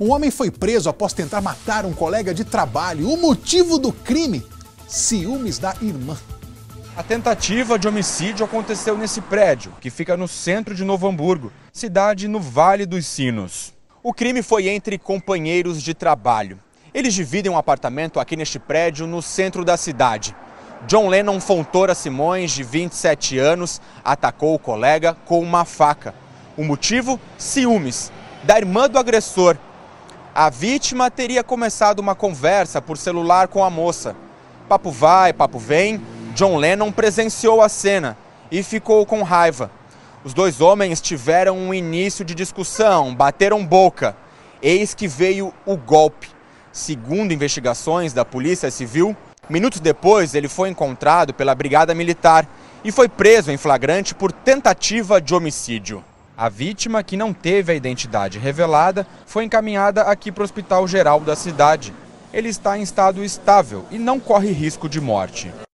Um homem foi preso após tentar matar um colega de trabalho. O motivo do crime? Ciúmes da irmã. A tentativa de homicídio aconteceu nesse prédio, que fica no centro de Novo Hamburgo, cidade no Vale dos Sinos. O crime foi entre companheiros de trabalho. Eles dividem um apartamento aqui neste prédio, no centro da cidade. John Lennon Fontoura Simões, de 27 anos, atacou o colega com uma faca. O motivo? Ciúmes, da irmã do agressor. A vítima teria começado uma conversa por celular com a moça. Papo vai, papo vem, John Lennon presenciou a cena e ficou com raiva. Os dois homens tiveram um início de discussão, bateram boca. Eis que veio o golpe. Segundo investigações da Polícia Civil, minutos depois ele foi encontrado pela Brigada Militar e foi preso em flagrante por tentativa de homicídio. A vítima, que não teve a identidade revelada, foi encaminhada aqui para o Hospital Geral da cidade. Ele está em estado estável e não corre risco de morte.